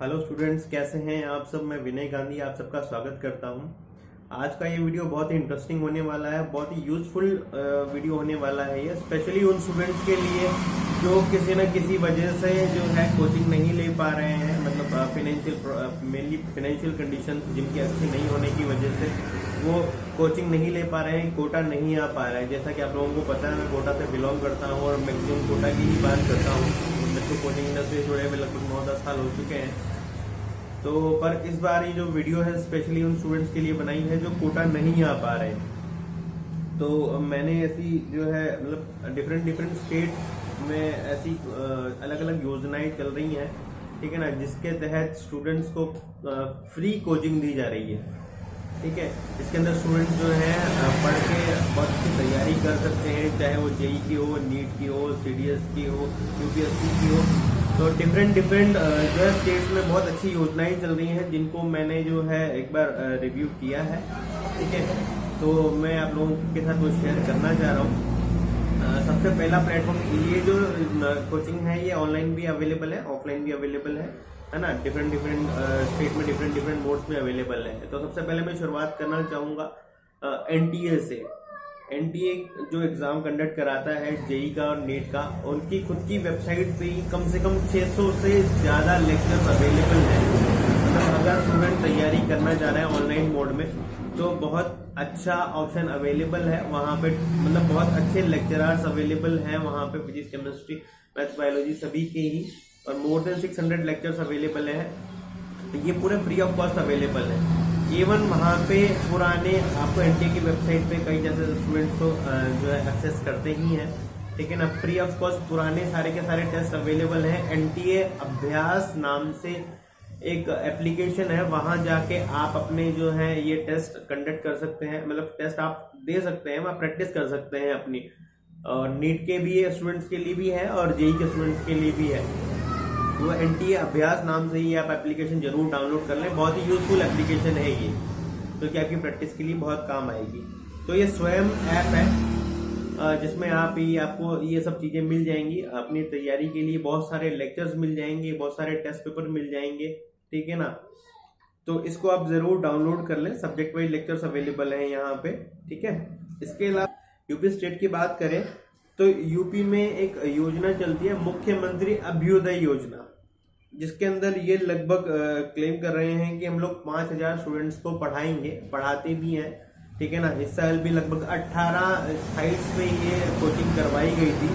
Hello students, कैसे हैं आप सब? मैं विनय गांधी आप सबका स्वागत करता हूँ। आज का ये वीडियो बहुत ही इंटरेस्टिंग होने वाला है, बहुत ही यूजफुल वीडियो होने वाला है ये स्पेशली उन स्टूडेंट्स के लिए जो किसी न किसी वजह से जो है कोचिंग नहीं ले पा रहे हैं मतलब फाइनेंशियल मेनली फाइनेंशियल कंडीशन जिनकी अच्छी नहीं होने की वजह से, वो कोचिंग नहीं ले पा रहे हैं कोटा नहीं आ पा रहा है। जैसा कि आप लोगों को पता है, मैं कोटा से बिलोंग करता हूँ और मैक्सिमम कोटा की ही बात करता हूँ। मेरे को कोचिंग इंडस्ट्री से जुड़े हुए लगभग नौ दस साल हो चुके हैं। तो पर इस बार ये जो वीडियो है स्पेशली उन स्टूडेंट्स के लिए बनाई है जो कोटा नहीं आ पा रहे। तो मैंने ऐसी जो है मतलब डिफरेंट डिफरेंट स्टेट में ऐसी अलग अलग योजनाएँ चल रही हैं। ठीक है ना? जिसके तहत स्टूडेंट्स को फ्री कोचिंग दी जा रही है। ठीक है? इसके अंदर स्टूडेंट जो है पढ़ के बहुत अच्छी तैयारी कर सकते हैं, चाहे वो जेई की हो, नीट की हो, सीडीएस की हो, यूपीएससी की हो। तो डिफरेंट डिफरेंट जो है स्टेट्स में बहुत अच्छी योजनाएँ चल रही हैं, जिनको मैंने जो है एक बार रिव्यू किया है। ठीक है? तो मैं आप लोगों के साथ वो शेयर करना चाह रहा हूँ। सबसे पहला प्लेटफॉर्म ये जो कोचिंग है, ये ऑनलाइन भी अवेलेबल है ऑफलाइन भी अवेलेबल है। है ना डिफरेंट डिफरेंट स्टेट में डिफरेंट डिफरेंट मोड्स में अवेलेबल है। तो सबसे पहले मैं शुरुआत करना चाहूँगा एनटीए से। एनटीए जो एग्ज़ाम कंडक्ट कराता है जेई का और नीट का, उनकी खुद की वेबसाइट पे ही कम से कम 600 से ज़्यादा लेक्चर्स अवेलेबल है। मतलब अगर स्टूडेंट तैयारी करना चाह रहे हैं ऑनलाइन मोड में तो बहुत अच्छा ऑप्शन अवेलेबल है वहाँ पे। मतलब बहुत अच्छे लेक्चरर्स अवेलेबल हैं वहाँ पे फिजिक्स केमिस्ट्री मैथ्स बायोलॉजी सभी के ही। और मोर देन 600 लेक्चर्स अवेलेबल है। ये पूरे फ्री ऑफ़ कॉस्ट अवेलेबल है। इवन वहाँ पे पुराने आपको एनटीए की वेबसाइट पे कई जैसे स्टूडेंट्स को जो है एक्सेस करते ही हैं। लेकिन अब फ्री ऑफ़ कॉस्ट पुराने सारे के सारे टेस्ट अवेलेबल हैं। एनटीए अभ्यास नाम से एक एप्लीकेशन है। वहाँ जाके आप अपने जो है ये टेस्ट कंडक्ट कर सकते हैं। मतलब टेस्ट आप दे सकते हैं वहाँ प्रैक्टिस कर सकते हैं अपनी। और नीट के भी स्टूडेंट्स के लिए भी है और जेई के स्टूडेंट्स के लिए भी है। वो एन टी अभ्यास नाम से ही आप एप्लीकेशन ज़रूर डाउनलोड कर लें। बहुत ही यूजफुल एप्लीकेशन है ये। तो क्या आपकी प्रैक्टिस के लिए बहुत काम आएगी। तो ये स्वयं ऐप है जिसमें आप ही आपको ये सब चीज़ें मिल जाएँगी। अपनी तैयारी के लिए बहुत सारे लेक्चर्स मिल जाएँगे, बहुत सारे टेस्ट पेपर मिल जाएँगे। ठीक है ना? तो इसको आप ज़रूर डाउनलोड कर लें। सब्जेक्ट वाइज लेक्चर्स अवेलेबल हैं यहाँ पे। ठीक है? इसके अलावा यूपी स्टेट की बात करें तो यूपी में एक योजना चलती है, मुख्यमंत्री अभ्युदय योजना, जिसके अंदर ये लगभग क्लेम कर रहे हैं कि हम लोग पाँच हज़ार स्टूडेंट्स को पढ़ाएँगे, पढ़ाते भी हैं, ठीक है ना? इस साल भी लगभग 18 साइट्स पे ये कोचिंग करवाई गई थी।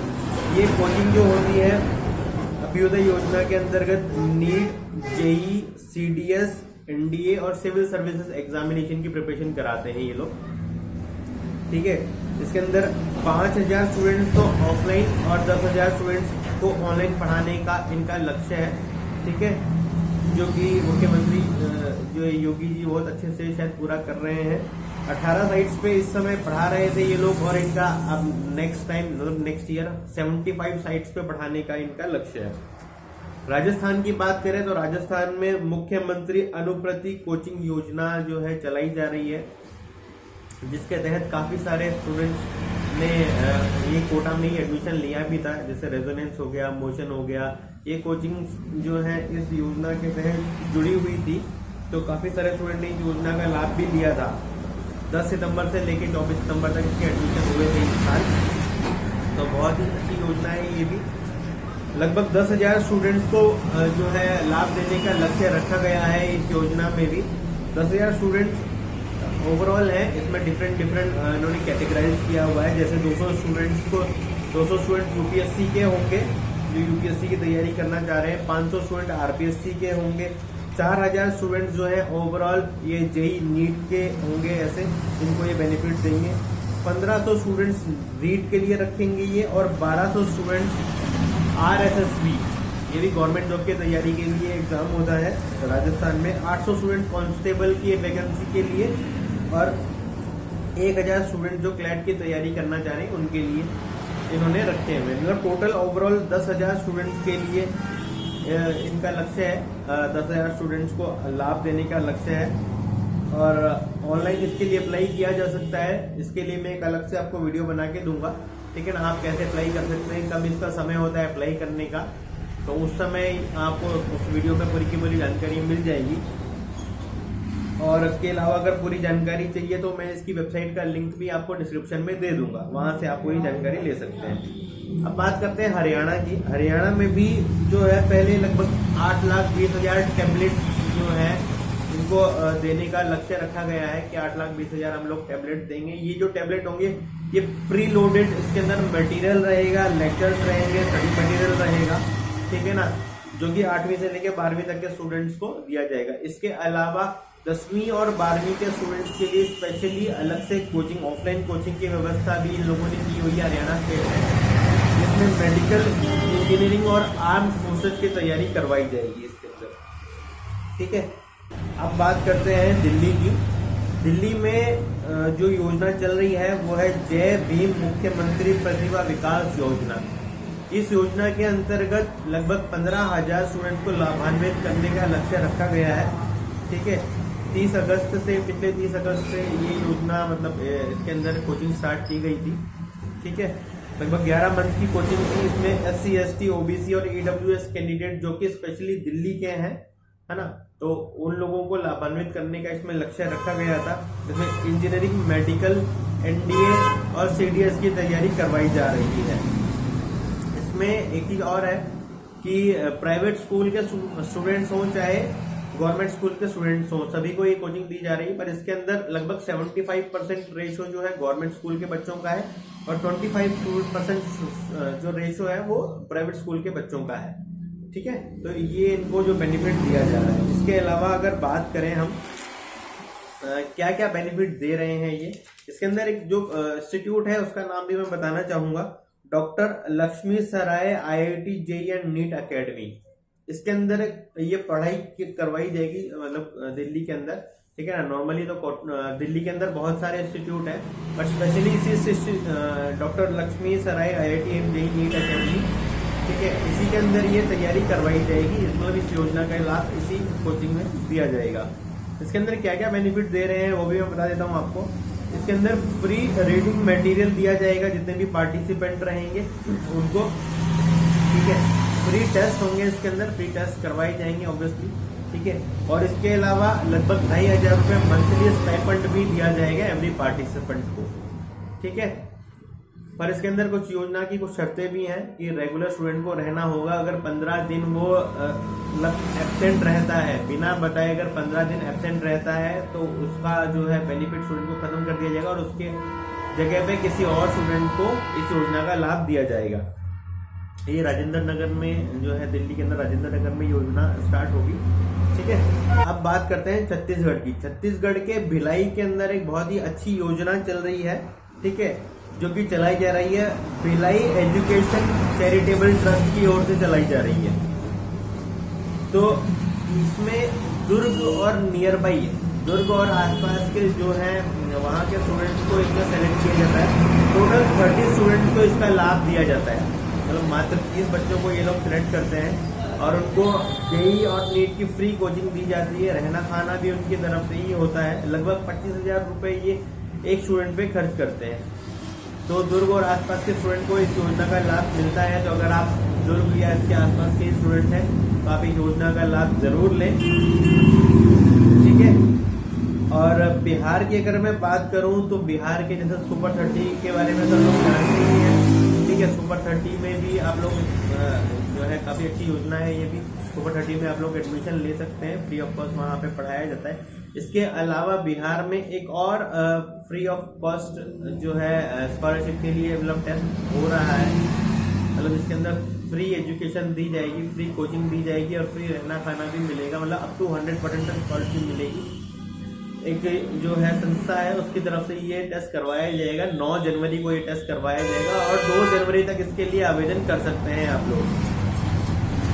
ये कोचिंग जो होती है, अभ्युदय योजना के अंतर्गत NEET, JEE C D CDS NDA और सिविल सर्विसेज़ एग्जामिनेशन की प्रिपरेशन कराते हैं ये लोग। ठीक है? इसके अंदर पाँच हज़ार स्टूडेंट्स को ऑफलाइन और दस हज़ार स्टूडेंट्स को ऑनलाइन पढ़ाने का इनका लक्ष्य है, ठीक है? जो कि मुख्यमंत्री जो योगी जी बहुत अच्छे से शायद पूरा कर रहे हैं। 18 साइट्स पे इस समय पढ़ा रहे थे ये लोग और इनका अब नेक्स्ट टाइम मतलब नेक्स्ट ईयर 75 साइट्स पे पढ़ाने का इनका लक्ष्य है। राजस्थान की बात करें तो राजस्थान में मुख्यमंत्री अनुप्रति कोचिंग योजना जो है चलाई जा रही है। जिसके तहत काफ़ी सारे स्टूडेंट्स ने ये कोटा में ही एडमिशन लिया भी था, जैसे रेजोनेंस हो गया मोशन हो गया, ये कोचिंग जो है इस योजना के तहत जुड़ी हुई थी तो काफ़ी सारे स्टूडेंट ने इस योजना का लाभ भी लिया था। 10 सितंबर से लेकर 24 सितंबर तक इसके एडमिशन हुए थे इस साल। तो बहुत ही अच्छी योजना है ये भी। लगभग दस हज़ार स्टूडेंट्स को जो है लाभ देने का लक्ष्य रखा गया है इस योजना में भी। दस हज़ार स्टूडेंट्स ओवरऑल है, इसमें डिफरेंट डिफरेंट इन्होंने कैटेगराइज किया हुआ है। जैसे 200 स्टूडेंट्स को 200 स्टूडेंट यूपीएससी के होंगे, जो यूपीएससी की तैयारी करना चाह रहे हैं 500 स्टूडेंट आरपीएससी के होंगे। 4000 स्टूडेंट जो है ओवरऑल ये जेई नीट के होंगे ऐसे, इनको ये बेनिफिट देंगे। 1500 स्टूडेंट्स रीट के लिए रखेंगे ये, और 1200 स्टूडेंट्स आरएसएसबी ये भी गवर्नमेंट जॉब की तैयारी के लिए एग्ज़ाम होता है। राजस्थान में 800 स्टूडेंट कांस्टेबल की वैकेंसी के लिए और 1000 स्टूडेंट जो क्लैट की तैयारी करना चाह रहे हैं, उनके लिए इन्होंने रखे हुए मतलब टोटल ओवरऑल दस हज़ार स्टूडेंट्स के लिए इनका लक्ष्य है दस हज़ार स्टूडेंट्स को लाभ देने का लक्ष्य है। और ऑनलाइन इसके लिए अप्लाई किया जा सकता है। इसके लिए मैं एक अलग से आपको वीडियो बना के दूँगा। ठीक है ना आप कैसे अप्लाई कर सकते हैं, कब इसका समय होता है अप्लाई करने का तो उस समय आपको उस वीडियो में पूरी की पूरी जानकारी मिल जाएगी। और इसके अलावा अगर पूरी जानकारी चाहिए तो मैं इसकी वेबसाइट का लिंक भी आपको डिस्क्रिप्शन में दे दूँगा। वहाँ से आप पूरी जानकारी ले सकते हैं। अब बात करते हैं हरियाणा की। हरियाणा में भी जो है पहले लगभग आठ लाख बीस हज़ार टेबलेट जो है, इनको देने का लक्ष्य रखा गया है कि आठ लाख बीस हज़ार हम लोग टेबलेट देंगे। ये जो टेबलेट होंगे, ये प्री लोडेड इसके अंदर मटेरियल रहेगा लेक्चर्स रहेंगे स्टडी मटेरियल रहेगा, ठीक है ना? जो कि आठवीं से लेकर बारहवीं तक के स्टूडेंट्स को दिया जाएगा। इसके अलावा दसवीं और बारहवीं के स्टूडेंट्स के लिए स्पेशली अलग से कोचिंग ऑफलाइन कोचिंग की व्यवस्था भी इन लोगों ने की हुई है, हरियाणा स्टेट में जिसमें मेडिकल इंजीनियरिंग और आर्म फोर्सेज की तैयारी करवाई जाएगी इसके अंदर। ठीक है? अब बात करते हैं दिल्ली की। दिल्ली में जो योजना चल रही है, वो है जय भीम मुख्यमंत्री प्रतिभा विकास योजना। इस योजना के अंतर्गत लगभग पंद्रह हज़ार स्टूडेंट को लाभान्वित करने का लक्ष्य रखा गया है। ठीक है? तीस अगस्त से, पिछले तीस अगस्त से ये योजना मतलब इसके अंदर कोचिंग स्टार्ट की गई थी, ठीक है? लगभग 11 मंथ की कोचिंग थी, इसमें S C S T OBC और ईडब्ल्यू एस कैंडिडेट जो कि स्पेशली दिल्ली के हैं, है ना? तो उन लोगों को लाभान्वित करने का इसमें लक्ष्य रखा गया था, जिसमें इंजीनियरिंग मेडिकल एनडीए और सीडीएस की तैयारी करवाई जा रही है। इसमें एक चीज़ और है कि प्राइवेट स्कूल के स्टूडेंट्स हों, चाहे गवर्नमेंट स्कूल के स्टूडेंट्स हों, सभी को ये कोचिंग दी जा रही है, पर इसके अंदर लगभग 75 परसेंट रेशो जो है गवर्नमेंट स्कूल के बच्चों का है और 25 परसेंट जो रेशो है वो प्राइवेट स्कूल के बच्चों का है। ठीक है? तो ये इनको जो बेनिफिट दिया जा रहा है। इसके अलावा अगर बात करें हम क्या क्या बेनिफिट दे रहे हैं ये? इसके अंदर एक जो इंस्टीट्यूट है, उसका नाम भी मैं बताना चाहूँगा। Doctor Lakshmi Sarai I I T J and NEET academy इसके अंदर ये पढ़ाई करवाई जाएगी मतलब दिल्ली के अंदर, ठीक है ना? नॉर्मली तो दिल्ली के अंदर बहुत सारे इंस्टीट्यूट है बट स्पेशली इसी doctor Lakshmi Sarai I I T M JEE NEET academy ठीक है? इसी के अंदर ये तैयारी करवाई जाएगी। मतलब इस योजना का लाभ इसी कोचिंग में दिया जाएगा। इसके अंदर क्या क्या बेनिफिट दे रहे हैं, वो भी मैं बता देता हूँ आपको। इसके अंदर फ्री रीडिंग मटेरियल दिया जाएगा, जितने भी पार्टिसिपेंट रहेंगे, उनको, ठीक है? फ्री टेस्ट होंगे इसके अंदर फ्री टेस्ट करवाए जाएँगे ऑब्वियसली ठीक है? और इसके अलावा लगभग ढाई हज़ार रुपए मंथली स्टाइपेंट भी दिया जाएगा एवरी पार्टिसिपेंट को, ठीक है? पर इसके अंदर कुछ योजना की कुछ शर्तें भी हैं कि रेगुलर स्टूडेंट को रहना होगा, अगर पंद्रह दिन वो मतलब एबसेंट रहता है, बिना बताए अगर पंद्रह दिन एबसेंट रहता है तो उसका जो है बेनिफिट स्टूडेंट को खत्म कर दिया जाएगा और उसके जगह पे किसी और स्टूडेंट को इस योजना का लाभ दिया जाएगा। ये राजेंद्र नगर में जो है दिल्ली के अंदर राजेंद्र नगर में योजना स्टार्ट होगी। ठीक है? अब बात करते हैं छत्तीसगढ़ की। छत्तीसगढ़ के भिलाई के अंदर एक बहुत ही अच्छी योजना चल रही है। ठीक है? जो कि चलाई जा रही है। भिलाई एजुकेशन चैरिटेबल ट्रस्ट की ओर से चलाई जा रही है। तो इसमें दुर्ग और नियर बाई दुर्ग और आसपास के जो है, वहाँ के स्टूडेंट्स को इसका सेलेक्ट किया जाता है। टोटल थर्टी स्टूडेंट्स को इसका लाभ दिया जाता है। मतलब मात्र तीस बच्चों को ये लोग सिलेक्ट करते हैं और उनको जेई और नीट की फ्री कोचिंग दी जाती है। रहना खाना भी उनकी तरफ़ से ही होता है। लगभग पच्चीस हज़ार रुपए ये एक स्टूडेंट पे खर्च करते हैं। तो दुर्ग और आसपास के स्टूडेंट को इस योजना का लाभ मिलता है। तो अगर आप दुर्ग या इसके आसपास के स्टूडेंट हैं तो आप इस योजना का लाभ ज़रूर लें। ठीक है? और बिहार की अगर मैं बात करूँ तो बिहार के जैसे सुपर थर्टी के बारे में तो लोग जानते ही हैं। है सुपर थर्टी में भी आप लोग जो है काफ़ी अच्छी योजना है ये भी। सुपर थर्टी में आप लोग एडमिशन ले सकते हैं फ्री ऑफ़ कॉस्ट वहाँ पे पढ़ाया जाता है। इसके अलावा बिहार में एक और फ्री ऑफ़ कॉस्ट जो है स्कॉलरशिप के लिए मतलब टेस्ट हो रहा है। मतलब इसके अंदर फ्री एजुकेशन दी जाएगी फ्री कोचिंग दी जाएगी और फ्री रहना खाना भी मिलेगा। मतलब अप टू हंड्रेड परसेंट तक स्कॉलरशिप मिलेगी। एक जो है संस्था है उसकी तरफ़ से ये टेस्ट करवाया जाएगा। 9 जनवरी को ये टेस्ट करवाया जाएगा और 2 जनवरी तक इसके लिए आवेदन कर सकते हैं आप लोग।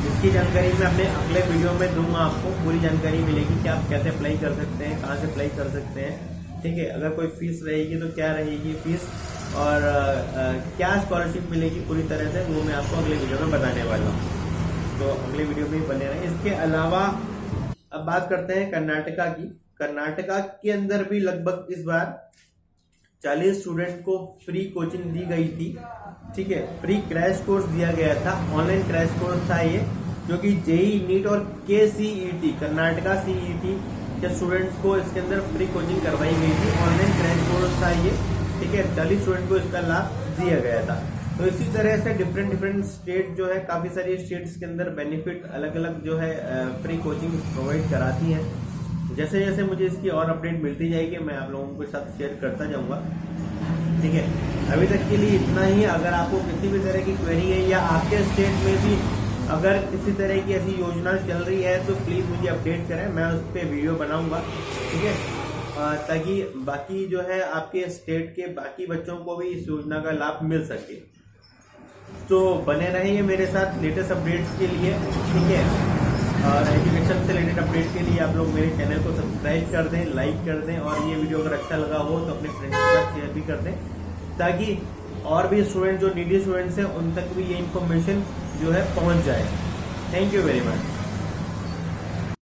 इसकी जानकारी मैं अपने अगले वीडियो में दूँगा आपको। पूरी जानकारी मिलेगी कि आप कैसे अप्लाई कर सकते हैं कहाँ से अप्लाई कर सकते हैं। ठीक है अगर कोई फ़ीस रहेगी तो क्या रहेगी फ़ीस और आ, आ, क्या स्कॉलरशिप मिलेगी पूरी तरह से वो मैं आपको अगले वीडियो में बताने वाला हूँ। तो अगले वीडियो में बने रहे। इसके अलावा अब बात करते हैं कर्नाटका की। कर्नाटका के अंदर भी लगभग इस बार 40 स्टूडेंट को फ्री कोचिंग दी गई थी। ठीक है? फ्री क्रैश कोर्स दिया गया था। ऑनलाइन क्रैश कोर्स था ये, जो कि जेई नीट और के सीईटी कर्नाटका सीईटी के स्टूडेंट्स को इसके अंदर फ्री कोचिंग करवाई गई थी। ऑनलाइन क्रैश कोर्स था ये। ठीक है? दलित स्टूडेंट को इसका लाभ दिया गया था। तो इसी तरह से डिफरेंट डिफरेंट स्टेट जो है, काफ़ी सारी स्टेट्स के अंदर बेनिफिट अलग अलग जो है फ्री कोचिंग प्रोवाइड कराती हैं। जैसे जैसे मुझे इसकी और अपडेट मिलती जाएगी, मैं आप लोगों के साथ शेयर करता जाऊँगा। ठीक है? अभी तक के लिए इतना ही। अगर आपको किसी भी तरह की क्वेरी है या आपके स्टेट में भी अगर किसी तरह की ऐसी योजना चल रही है तो प्लीज़ मुझे अपडेट करें। मैं उस पर वीडियो बनाऊँगा। ठीक है? ताकि बाकी जो है आपके स्टेट के बाकी बच्चों को भी इस योजना का लाभ मिल सके। तो बने रहेंगे मेरे साथ लेटेस्ट अपडेट्स के लिए। ठीक है? और एजुकेशन से रिलेटेड अपडेट के लिए आप लोग मेरे चैनल को सब्सक्राइब कर दें लाइक कर दें और ये वीडियो अगर अच्छा लगा हो तो अपने फ्रेंड्स के साथ शेयर भी कर दें, ताकि और भी स्टूडेंट जो नीडी स्टूडेंट्स हैं, उन तक भी ये इन्फॉर्मेशन जो है पहुँच जाए। Thank you very much